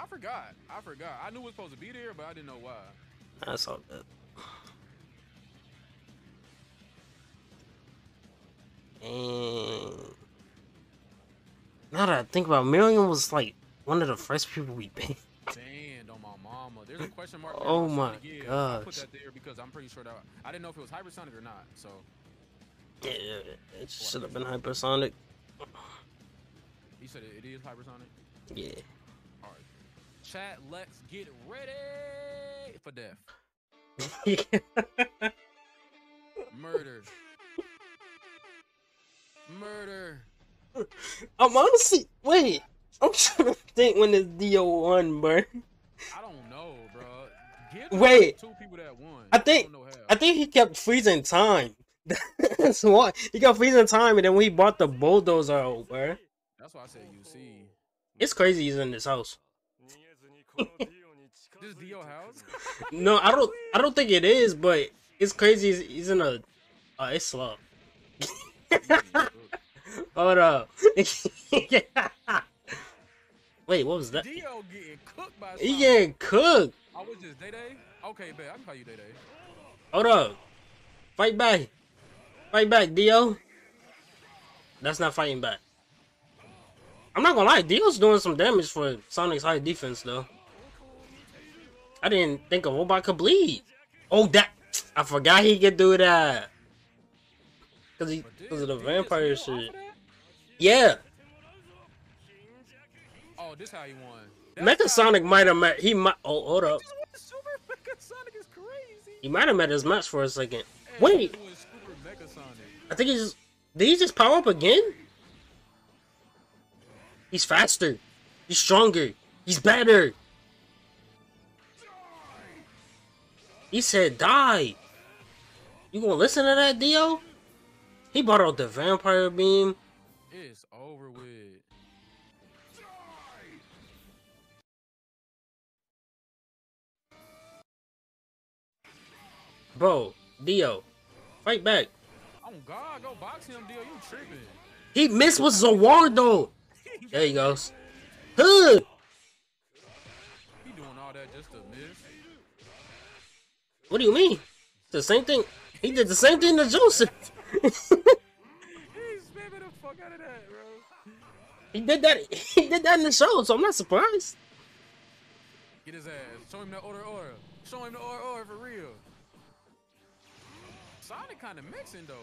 I forgot. I forgot. I knew it was supposed to be there, but I didn't know why. That's all uh, good. And now that I think about it, Miriam was like one of the first people we picked. Damn, on my mama. There's a question mark. Oh my god! I put that there because I'm pretty sure that I didn't know if it was hypersonic or not. So Yeah, it should have been hypersonic. he said it, it is hypersonic. Yeah. Chat, let's get ready for death. Murder. Murder. I'm honestly wait. I'm trying to think when this Dio won, bro. I don't know, bro. Give Wait. two people that won. I think- how. I think he kept freezing time. That's why he kept freezing time, and then when he bought the bulldozer out, bro. That's why I said you see. It's crazy he's in this house. This Dio house. No, I don't. I don't think it is, but it's crazy. He's, he's in a. Uh, it's slow. Hold up. Wait, what was that? Dio getting cooked by. He getting cooked. I was just Day Day. Okay, bet I can call you Day Day. Hold up. Fight back. Fight back, Dio. That's not fighting back. I'm not gonna lie, Dio's doing some damage for Sonic's high defense though. I didn't think a robot could bleed. Oh, that I forgot he could do that. Cause he, cause of the he just vampire shit. Yeah, Oh, this how he won. Mecha Sonic might have met. He might. Oh, hold up. Just Super Mecha Sonic is crazy. He might have met his match for a second. Wait. he doing Super Mecha Sonic. I think he's. Did he just power up again? He's faster. He's stronger. He's better. He said die. You gonna listen to that, Dio? He brought out the vampire beam. It's over with. Bro, Dio, fight back. Oh God, go box him, Dio. You tripping? He missed with Zawardo. There he goes. Huh. He doing all that just to miss. What do you mean? The same thing. He did the same thing to Joseph. He's spamming the fuck out of that, bro. he did that. He did that in the show, so I'm not surprised. Get his ass. Show him the order, order. Show him the order, order for real. Sonic kind of mixing though.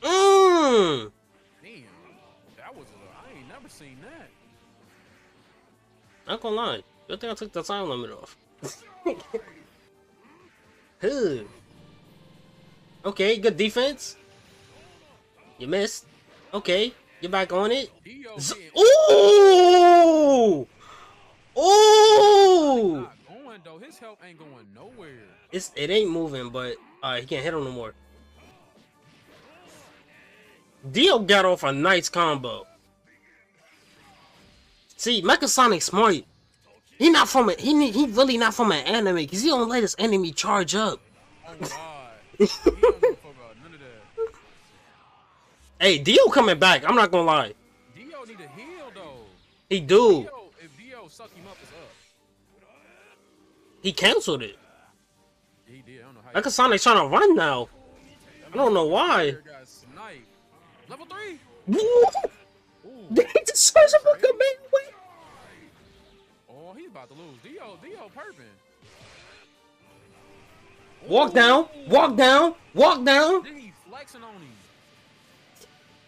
Mmm. Damn, that was a. I ain't never seen that. Not gonna lie. Good thing I took the time limit off. Huh. okay, good defense. You missed. Okay, you're back on it. Z- Ooh! Ooh! not going though. His health ain't going nowhere. It's it ain't moving, but uh, he can't hit him no more. Dio got off a nice combo. See, Mecha Sonic smart. He not from a he he really not from an anime because he don't let his enemy charge up. Oh God. he don't give a fuck about none of that. Hey, Dio coming back. I'm not gonna lie. Dio need to heal though. He do. Dio, if Dio suck him up, it's up. He canceled it. He did. I don't know how. Mecha trying to run now. I don't know why. Level three. Perping. Walk down, walk down, walk down. Then he flexing on him.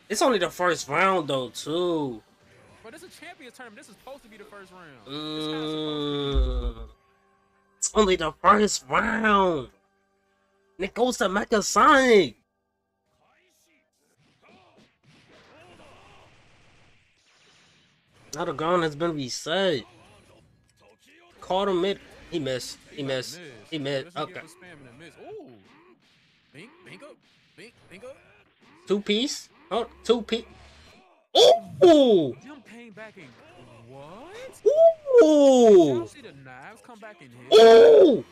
It's only the first round though, too. But this is a champions tournament. This is supposed to be the first round. It's kinda supposed to Mm, it's only the first round. And it goes to Mecha Sonic. Now the ground has been reset. Caught him mid. He missed. He missed. He missed. This is Okay. getting for spamming and miss. Ooh. Bink, bink up. Bink, bink up. Two piece. Oh, two piece. Ooh! Jim came back and what? Ooh! See the knives come back and hit? Ooh!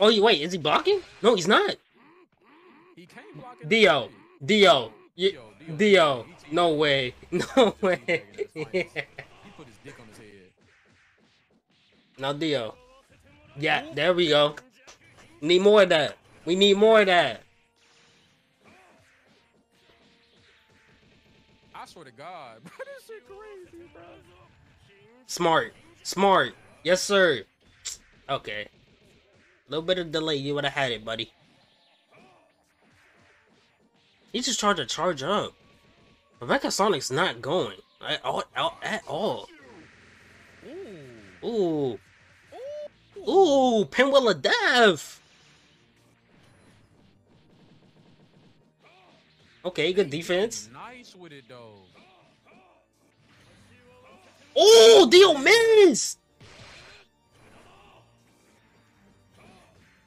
Oh, you wait. Is he blocking? No, he's not. He. Dio. Dio. Dio, Dio, Dio. No way. No way. He now Dio. Yeah, there we go. Need more of that. We need more of that. I swear to God, bro, this shit crazy, bro. Smart. Smart. Yes, sir. Okay. A little bit of delay, you would have had it, buddy. He just tried to charge up. Mecha Sonic's not going. At all. At all. Ooh. Ooh. Pinwheel of Death. Okay, good defense. Nice with it though. Oh, Dio missed.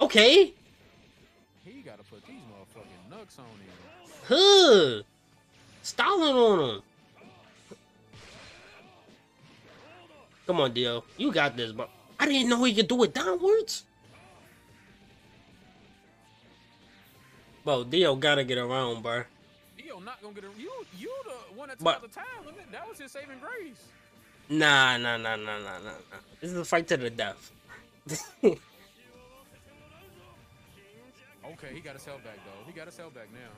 Okay. He gotta put these motherfucking nuts on him. Huh. Stalling on him. Come on, Dio. You got this, bro. I didn't know he could do it downwards. Bro, Dio gotta get around, bro. Dio not gonna get a you. You the one that took But- the time limit. That was his saving grace. Nah, nah, nah, nah, nah, nah, nah. This is a fight to the death. Okay, he got his held back though. He got his held back now.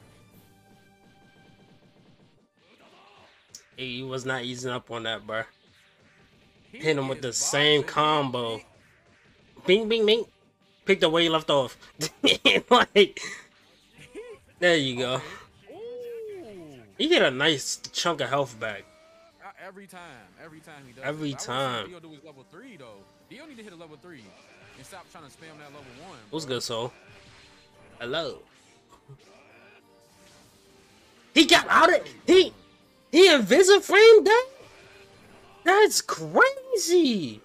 he was not easing up on that, bro. Hit him with the same combo. Bing, bing, bing. Picked up where he left off. like, there you go. He get a nice chunk of health back. Every time, every time he does. Every it. I would time. Dio do his level three though. Dio need to hit a level three and stop trying to spam that level one. What's good, soul? Hello. He got out of he he invisiframed that. That's crazy.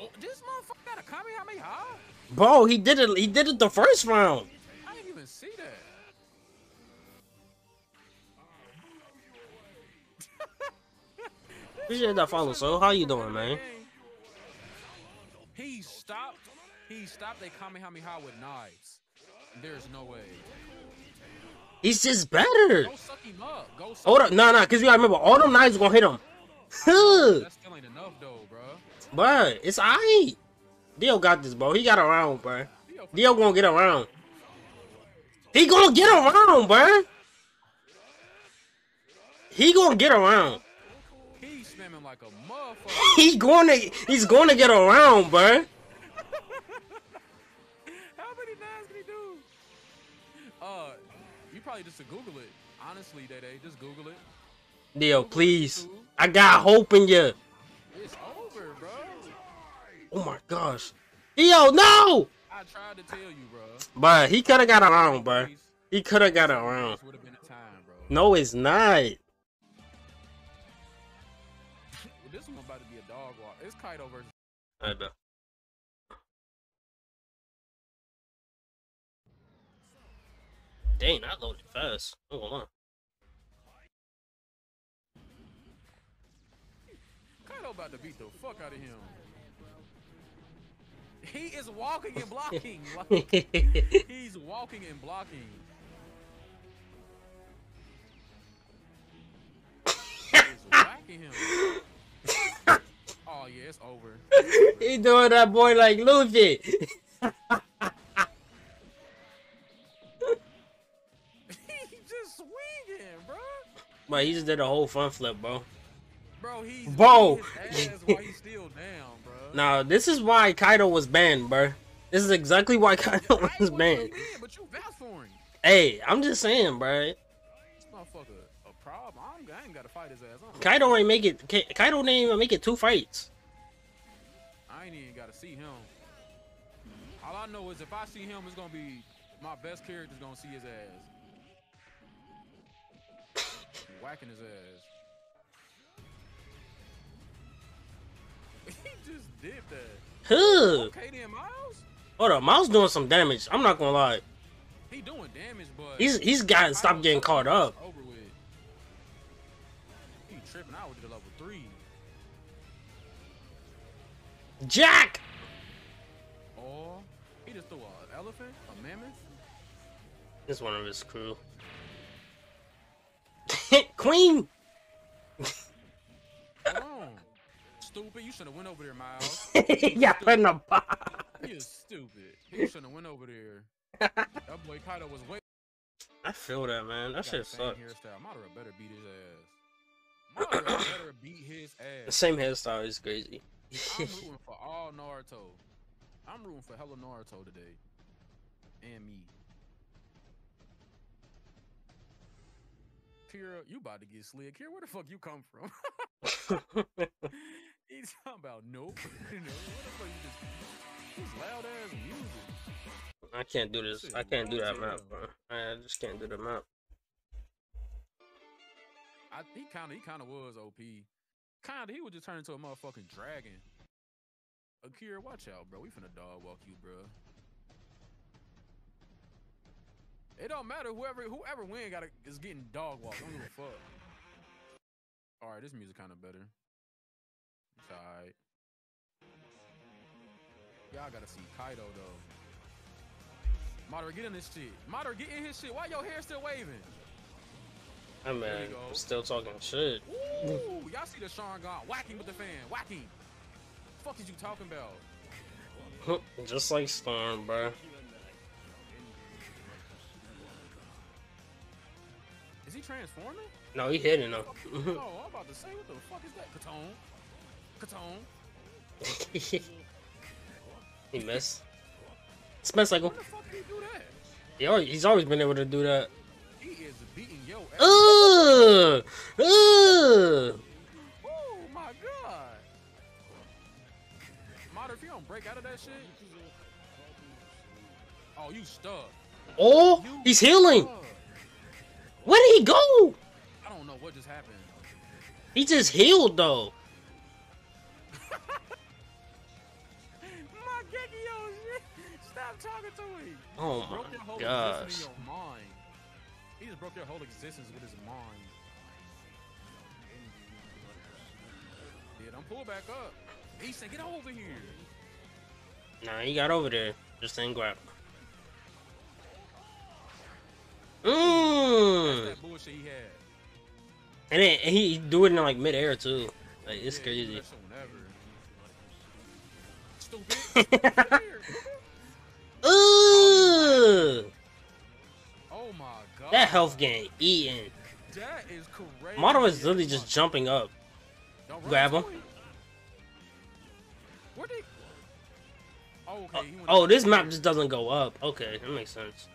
Oh, this motherfucker got a Kamehameha? Bro, he did it he did it the first round. I didn't even see that. Appreciate that follow, so how you doing, man? He stopped. He stopped a Kamehameha with knives. There's no way. He's just better. Go suck him up. Go suck Hold up, nah, nah, cause you gotta remember all them knives gonna hit him. That still ain't enough though, bro. But it's alright. Dio got this, bro. He got around, bro. Dio, gonna get around. He gonna get around, bro. He gonna get around. he's spamming like a motherfucker. He gonna he's gonna get around, bro. How many knives can he do? Uh, probably just to Google it. Honestly, Day Day, just Google it. Dio, please. I got hope in you. It's over, bro. Oh my gosh. Dio, no! I tried to tell you, bro. But he could have got around, bro. He could have got around. Would have been a time, bro. No, it's not. This one about to be a dog walk. It's Kaido versus. I know. Dang, I loaded fast. Oh, hold on. Kaido about to beat the fuck out of him. He is walking and blocking. like, he's walking and blocking. He's whacking him. Oh yeah, it's over. he doing that boy like Luffy. but he just did a whole front flip, bro. Bro, he's Bro. his ass while he's still down, bro. Now, this is why Kaido was banned, bro. This is exactly why Kaido I was ain't want you banned. to but you vouch for him. Hey, I'm just saying, bro. This motherfucker a problem. I'm, I ain't gotta fight his ass. I'm- Kaido ain't make it. Ka- Kaido didn't even make it two fights. I ain't even gotta see him. All I know is if I see him, it's gonna be my best character's gonna see his ass. Whacking his ass. he just did that. Huh. Okay then, Miles. Hold up, Miles doing some damage. I'm not gonna lie. He doing damage, but He's he's got to stop getting caught up. Over with. He tripping out with the level three. Jack. Or he just threw an elephant, a mammoth. This one of his crew. Queen. Hold on. Stupid. You should have went over there, Miles. yeah, put in the box. You stupid. You should have went over there. That boy Kaido was way. I feel that, man. That got shit the same sucks. Hairstyle. Madara better beat his ass. Madara better beat his ass. The same hairstyle is crazy. I'm rooting for all Naruto. I'm rooting for hella Naruto today. And me. You about to get slid. Kira, where the fuck you come from? He's talking about nope. you know, what the fuck you just this loud ass music. I can't do this. I can't do that map, bro. I just can't do the map. I he kinda he kinda was OP. Kinda he would just turn into a motherfucking dragon. Akira, watch out, bro. We finna dog walk you, bro. It don't matter whoever whoever win gotta is getting dog walked. I don't give a fuck. Alright, this music kinda better. It's alright. Y'all gotta see Kaido though. Madara, get in this shit. Madara, get in his shit. Why your hair still waving? That man go. still talking shit. Ooh, y'all see the Sean gone whacking with the fan, whacking. The Fuck is you talking about? just like Storm, bro. Is he transforming? No, he hitting him. oh, I'm about to say, what the fuck is that? Katone? Katone? he missed. Smells like him. The fuck did he do that? He always, he's always been able to do that. He is beating yo ass. Ugh! Ugh! Oh my god. Mater, if you don't break out of that shit. Oh, you stuck. Oh, You he's healing. stuck. Where did he go? I don't know what just happened. He just healed though. My Gekio. Stop talking to me. Oh broke my whole gosh. existence in your mind. He just broke your whole existence with his mind. Yeah, don't pull back up. He said, get over here. Nah, he got over there. Just ain't grab. Mmm. that bullshit he had. And then and he do it in like midair too. Like it's Yeah, he do crazy. that. Stupid. Over oh my god. That health gain eating. That is crazy. Model is literally just jumping up. Grab him. Where did? Oh, okay. he uh, went Oh, up. this map just doesn't go up. Okay, that makes sense.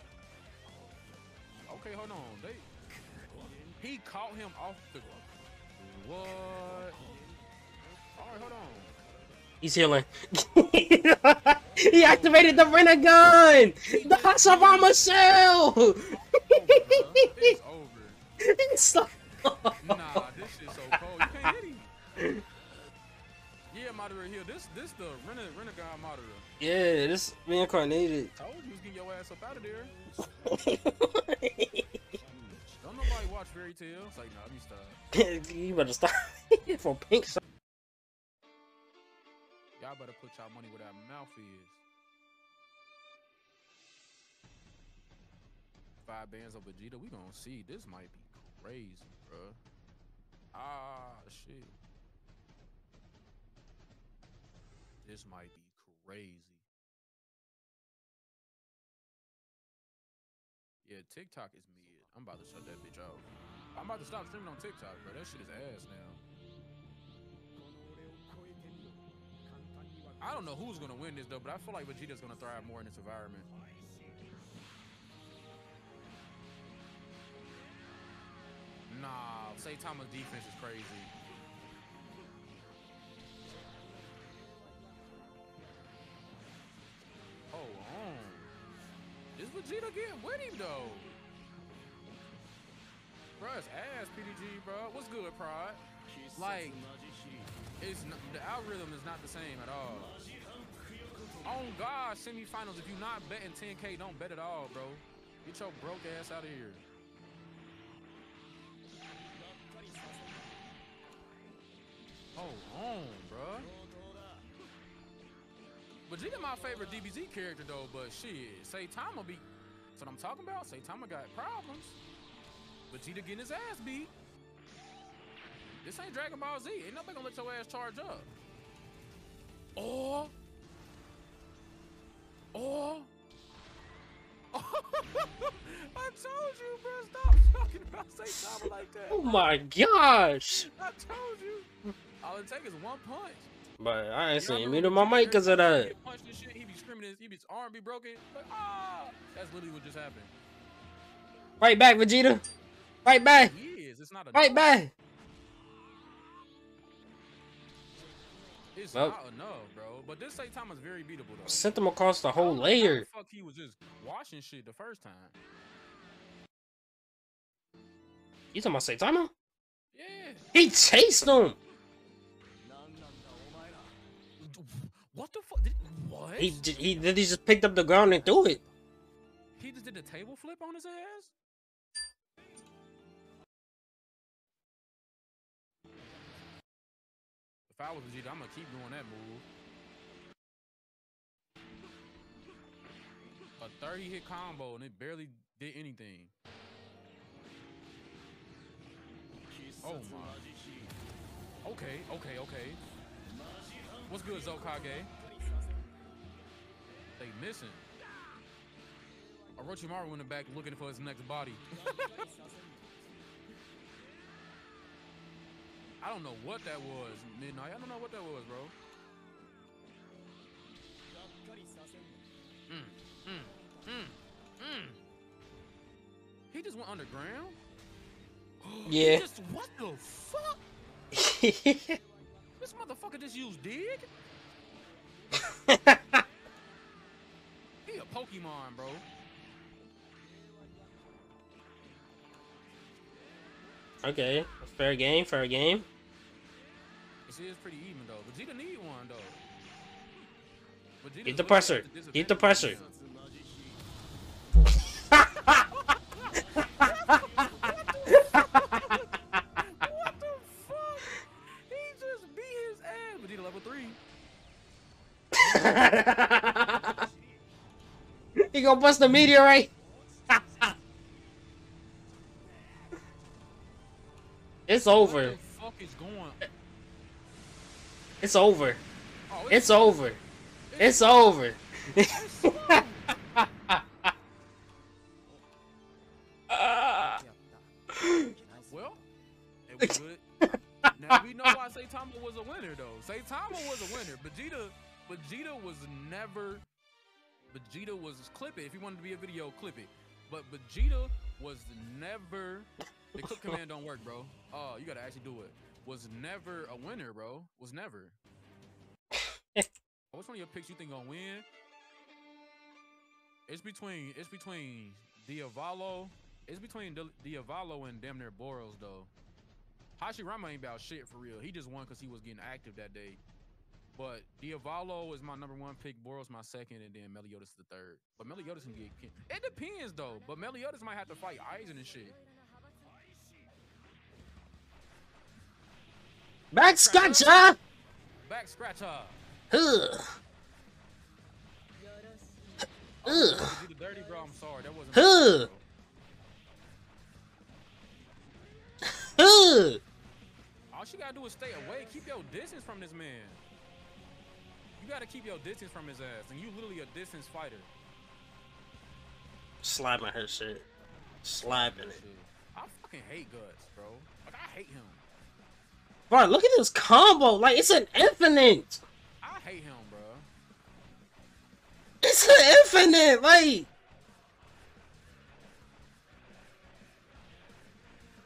Okay, hold on. They he caught him off the what? All right, hold on. He's healing. he activated the Rinnegan! The Hashirama Cell! It's over. It's so- Nah, this shit's so cold. Yeah, here. This this the Rene Rinnegan Madara. yeah, this reincarnated. Told you, was getting your ass up out of there. Don't nobody watch Fairy Tail. It's like, nah, me stop. you better stop for pink. Y'all better put y'all money where that mouth is. Five bands of Vegeta, we gonna see. This might be crazy, bruh. Ah, shit. This might be crazy. Yeah, TikTok is mid. I'm about to shut that bitch off. I'm about to stop streaming on TikTok, bro. That shit is ass now. I don't know who's gonna win this though, but I feel like Vegeta's gonna thrive more in this environment. Nah, Saitama's defense is crazy. Hold on. Is Vegeta getting with him though? Bruh, it's ass PDG, bro. What's good, Prod? Like, it's n the algorithm is not the same at all. On God, semifinals. If you're not betting 10k, don't bet at all, bro. Get your broke ass out of here. Hold on, bro. Vegeta my favorite DBZ character though, but shit, Saitama be. That's what I'm talking about. Saitama got problems. Vegeta getting his ass beat. This ain't Dragon Ball Z. Ain't nobody gonna let your ass charge up. Or, or. I told you, bro. Stop talking about Saitama like that. Oh my gosh! I told you. All it takes is one punch. But I ain't seen me to my mic because of that. punched and shit, he be screaming, his, he be his arm be broken. Like, ah, that's literally what just happened. Fight back, Vegeta. Fight back. He is. It's not a. Fight back. It's Well- not enough, bro. But this Saitama's very beatable though. Sent him across the whole layer. The fuck he was just washing shit the first time. You talking about Saitama? Yeah. He chased him. What the fuck? Did, what? He j- he then he just picked up the ground and threw it. He just did a table flip on his ass? If I was Vegeta, I'm gonna keep doing that move. A 30 hit combo and it barely did anything. Oh my. Okay, okay, okay. What's good, Zokage? They missing. Orochimaru in the back looking for his next body. I don't know what that was, Midnight. I don't know what that was, bro. Mm, mm, mm, mm. He just went underground? Yeah. just- what the fuck? This motherfucker just used dig? He a Pokemon, bro. okay, fair game, fair game. This is pretty even though. Vegeta need one though. Vegeta Keep the pressure. at the Keep the disadvantage pressure. He gonna bust the meteorite. it's over. the fuck is going? It's over. Oh, It's over. It's over. Well, it was good. now we know why Saitama was a winner though. Saitama was a winner. Vegeta, Vegeta was never. Vegeta was clip it. If you wanted to be a video, clip it. But Vegeta was never. The clip command don't work, bro. Oh, you gotta actually do it. Was never a winner, bro. Was never. Which one of your picks you think gonna win? It's between it's between Diavolo. It's between Di- Diavolo and damn near Boros though. Hashirama ain't about shit for real. He just won because he was getting active that day. But Diavolo is my number one pick. Boros my second, and then Meliodas the third. But Meliodas can get. It depends though. But Meliodas might have to fight Aizen and shit. Back scratcher. Back scratcher. Ugh. Oh, Ugh. Dirty, bro. I'm sorry. That wasn't. Huh. Ugh. All she gotta do is stay away. Keep your distance from this man. You gotta keep your distance from his ass, and you literally a distance fighter. Slapping her shit. Slapping it. I fucking hate Guts, bro. Like I hate him. Bro, look at this combo. Like it's an infinite. I hate him, bro. It's an infinite. Like.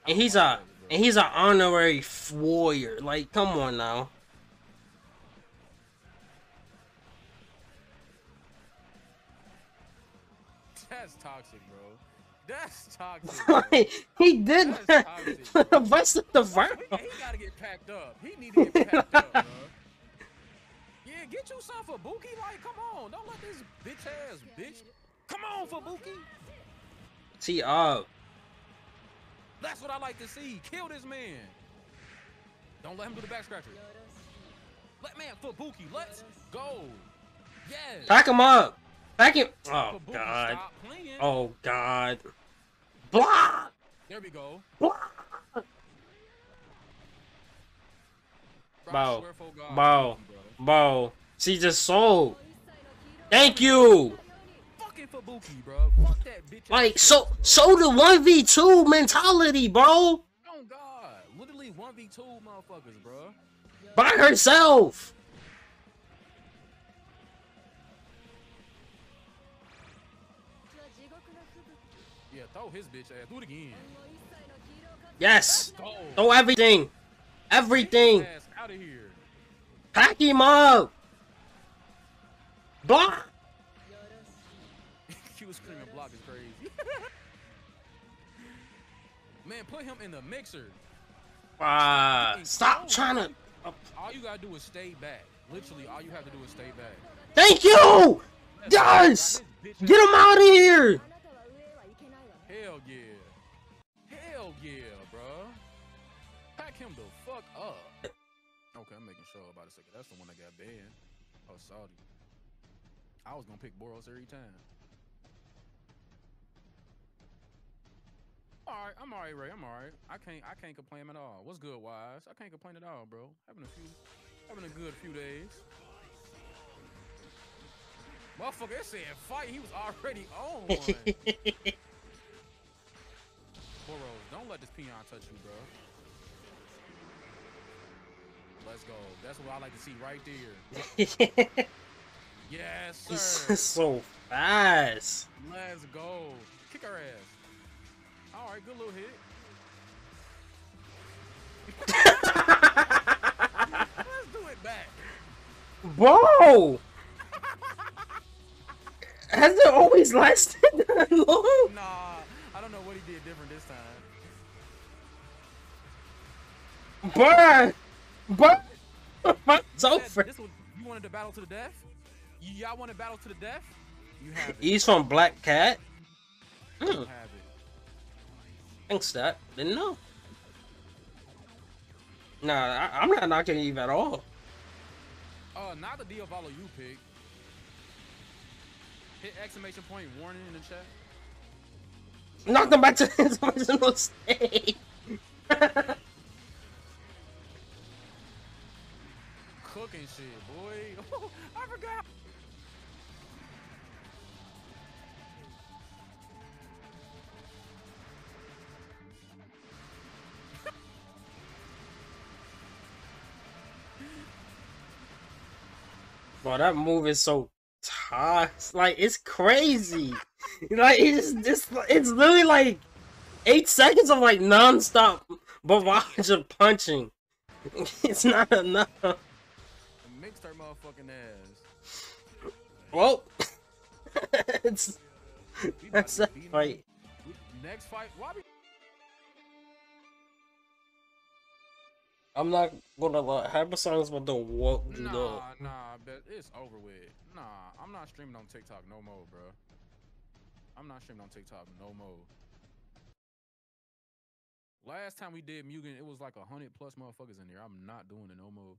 And he's a and he's an honorary warrior. Like, come on now. Toxic, bro. That's toxic. He did that for the bro. rest of the He, he gotta get packed up. He need to get packed up, bro. Yeah, get you some Fubuki. Like, come on. Don't let this bitch ass bitch. Come on Fubuki. T up. That's what I like to see. Kill this man. Don't let him do the back scratcher. Let man Fubuki. Let's go. Yes. Back him up. Back him. Oh god. Oh god. Block. There we go. Block. Bro, swear for God, bro, bro. bro. She just sold. Thank you. Fucking Fubuki, bro. Fuck that bitch. Like so, bitch, so the one v two mentality, bro. Oh God, literally one v two motherfuckers, bro. By herself. Yes. Throw everything. Everything. Ass out of here. Pack him up. Block. he was screaming block is crazy. Man, put him in the mixer. Ah, stop trying to. All you gotta do is stay back. Literally, all you have to do is stay back. Thank you. Yes. got his bitch Get him out of here. Hell yeah. Hell yeah, bro. Pack him the fuck up. Okay, I'm making sure about a second. That's the one that got banned. Oh, Saudi. I was gonna pick Boros every time. Alright, I'm alright, Ray. I'm alright. I can't I can't complain at all. What's good, Wise? I can't complain at all, bro. Having a few having a good few days. Motherfucker, it said fight. He was already on don't let this peon touch you, bro. Let's go. That's what I like to see right there. Yes, He's sir. so fast. Let's go. Kick her ass. All right, good little hit. Let's do it back. Bro! Has it always lasted that long? Nah, different this time. Bruh! Bruh! It's over. This one, you wanted to battle to the death? Y- Y'all wanted battle to the death? You have it. He's from Black Cat? You have it. thanks that. Didn't know. Nah, I, I'm not knocking Eve at all. Uh, not the Diavolo you pick. Hit exclamation point warning in the chat. Knock him back to his original state. Cooking shit, boy. I forgot. Bro, that move is so tough. Like, it's crazy. like, it's just, it's literally like eight seconds of like non-stop barrage of punching. It's not enough. Mixed our motherfucking ass. Well, it's that's that fight. Next fight. I'm not gonna lie. Hypersonics about to walk you Nah, though. nah, but it's over with. Nah, I'm not streaming on TikTok no more, bro. I'm not streaming on TikTok no more. Last time we did Mugen, it was like a hundred plus motherfuckers in there. I'm not doing it no more.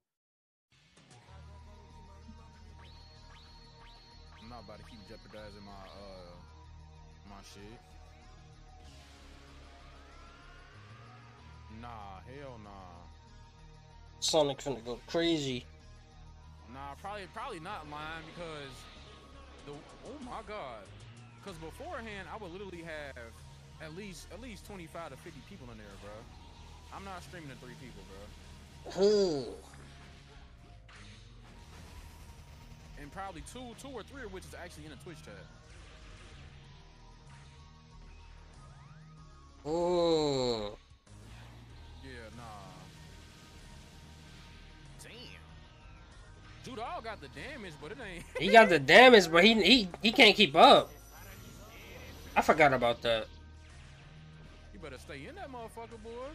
I'm not about to keep jeopardizing my uh my shit. Nah, hell nah. Sonic finna go crazy. Nah, probably probably not mine because the oh my god. Cause beforehand I would literally have at least at least 25 to 50 people in there, bro. I'm not streaming to three people, bro. Ooh. And probably two two or three of which is actually in a Twitch tab. Ooh. Dude, all got the damage, but it ain't. He got the damage, but he he he can't keep up. I forgot about that. you better stay in that motherfucker, boy.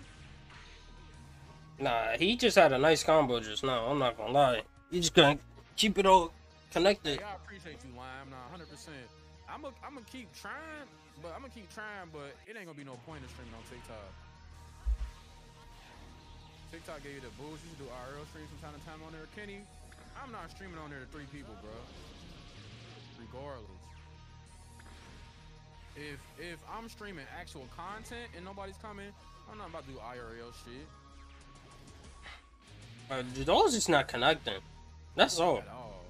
Nah, he just had a nice combo just now. I'm not gonna lie. He just gonna keep it all connected. Hey, I appreciate you, Lime. Nah, hundred percent. I'm gonna I'm gonna keep trying, but I'm gonna keep trying, but it ain't gonna be no point in streaming on TikTok. TikTok gave you the boost. You should do IRL streams from time to time on there. Kenny, I'm not streaming on there to three people, bro. Regardless. If if I'm streaming actual content and nobody's coming, I'm not about to do IRL shit. Uh, those just not connecting. That's all. At all.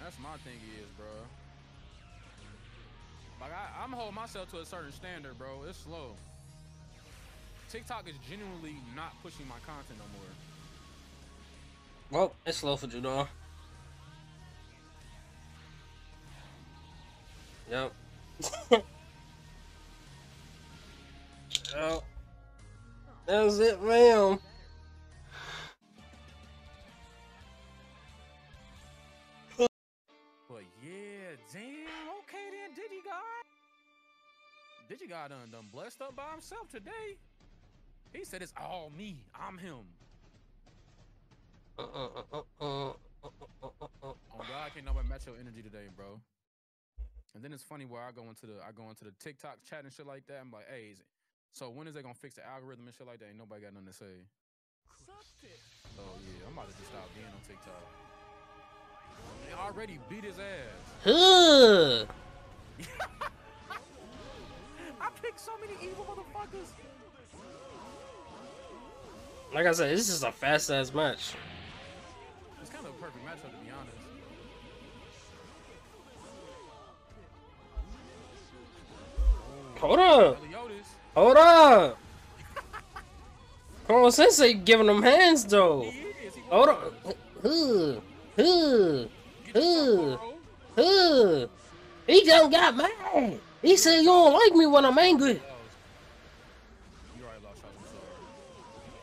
That's my thing is, bro. Like I, I'm holding myself to a certain standard, bro. It's slow. TikTok is genuinely not pushing my content no more. Well, it's slow for Judo. Yep. yep. That's it, ma'am. But yeah, damn. Okay then, DigiGod. DigiGod done done blessed up by himself today. He said it's all me. I'm him. Uh, uh, uh, uh, uh, uh, uh, uh. uh, uh. Oh God, I can't nobody match your energy today, bro. And then it's funny where I go into the I go into the TikTok chat and shit like that. I'm like, hey, is it, so when is they gonna fix the algorithm and shit like that? Ain't nobody got nothing to say. So oh, yeah, I'm about to just stop being on TikTok. They already beat his ass. I picked so many evil motherfuckers. Like I said, this is a fast ass match. It's kind of a perfect matchup to be honest. Hold up. Hold up. Koro Sensei giving them hands though. He is. He Hold up. Huh. Huh. Huh. Huh. He done got mad. He said you don't like me when I'm angry.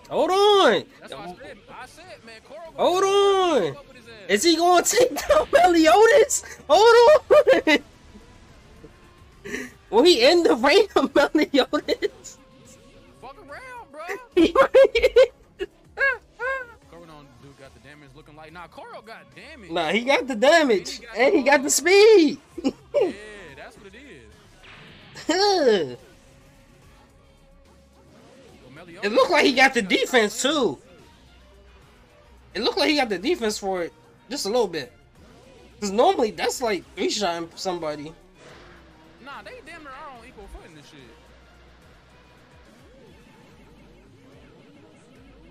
Hold on. That's what I said. I said, man, Koro Hold on. fuck with his ass. Is he going to take down Meliodas? Hold on. Will he end the reign of Meliodas? Fuck around, bro. He Koro don't do got the damage looking like. Nah, Koro got damage. nah, he got the damage and he got the speed. Yeah, that's what it is. It looked like he got the defense too. It looked like he got the defense for it just a little bit. Cause normally that's like three shotting somebody. Nah, they damn near are on equal footing this shit.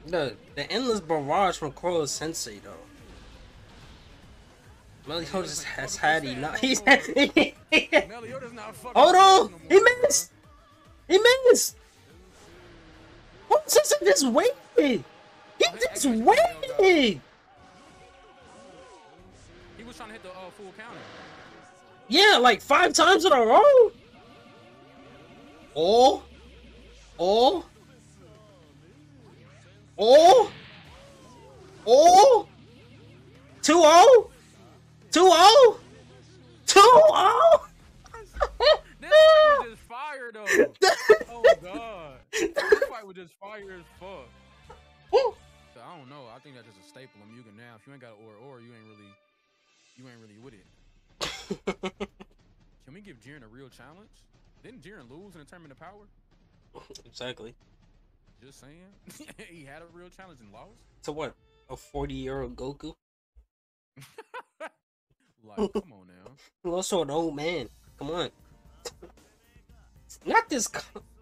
The the endless barrage from Koro Sensei though. Meliodas has had enough. He's Meliodas not fucking. Hold on! no He missed! He missed! Who's this in this waiting? Get this waiting! He was trying to hit the uh, full counter. Yeah, like five times in a row. Oh, oh, oh, oh, 2 0, 2 0, 2 0 was just fire though. Oh god. This fight was just fire as fuck. So I don't know. I think that's just a staple of Mugen now. If you ain't got an or or, you ain't really, you ain't really with it. Can we give Jiren a real challenge? Didn't Jiren lose in the tournament of power? exactly. Just saying. he had a real challenge and lost. So what? A forty-year-old Goku? Like, come on now. He Also an old man. Come on. Not this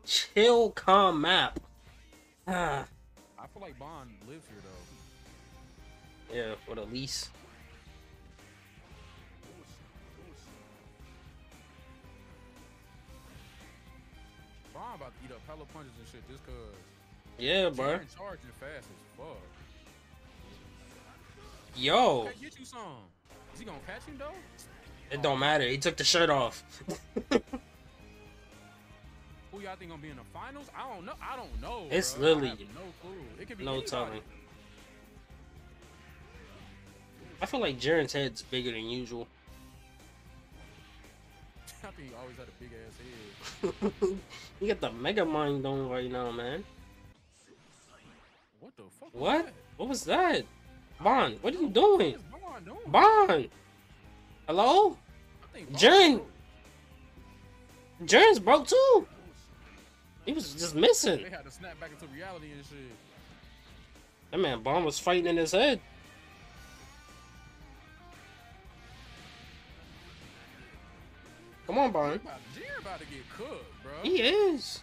chill, calm map. Ah, I feel like Bond lives here though. yeah, for the least. Bond about to eat up hella punches and shit just cause. Yeah, bro. Charging fast as fuck. Yo, get you some. Is he gonna catch him though? It don't matter. He took the shirt off. Who y'all think gonna be in the finals? I don't know. I don't know. It's bro. literally no clue. It could be no telling. I feel like Jiren's head's bigger than usual. I think he always had a big ass head. you got the mega mind on right now, man. What the fuck? What? that? What was that? Bond, what are you doing? Bond doing? Bond! Hello? Bond Jiren- broke. Too. He was just missing. They had to snap back into reality and shit. That man Bond was fighting in his head. Come on, Bond. About, Jiren about to get cooked, bro. He is.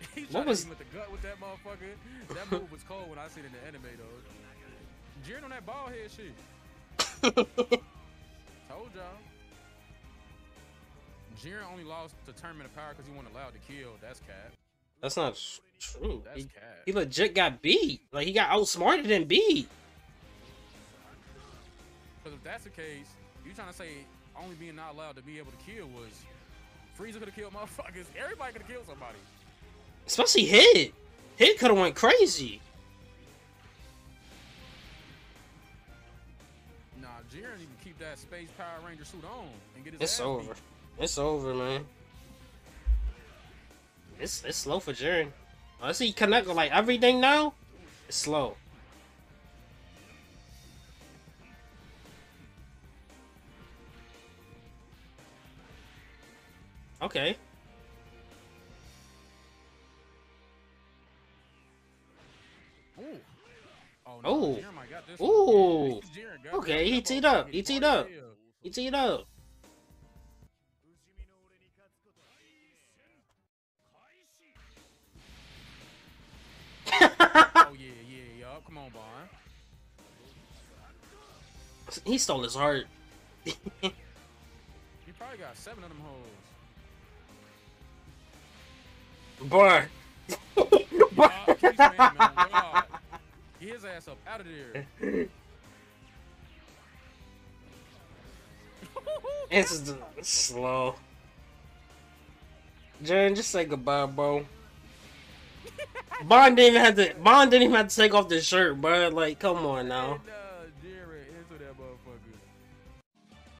he What was- to hit him with the gut with that motherfucker. That move was cold when I seen it in the anime though. Jiren on that ball head shit. Told y'all. Jiren only lost to Tournament of Power because he wasn't allowed to kill. That's cat. That's not true. That's He, he legit got beat. Like he got outsmarted and beat. Because if that's the case, you trying to say only being not allowed to be able to kill was Frieza could have killed motherfuckers. Everybody could have killed somebody. Especially Hit. Hit could have went crazy. Jiren even keep that Space Power Ranger suit on and get his It's over. beat. It's over, man. It's it's slow for Jiren. I see connect like everything now. It's slow. Okay. Ooh. Oh, no, Oh. This Ooh. One. Yeah, Jiren got Okay, he motherfucker teed up. He teed up. He teed up. Oh yeah, yeah, yup. Come on, Bond. he stole his heart. You probably got seven of them hoes. Boy. Keep spamming, man. God. Get his ass up out of there. It's slow. Jiren, just say goodbye, bro. Bond didn't even have to. Bond didn't even have to take off the shirt, bro. Like, come on now.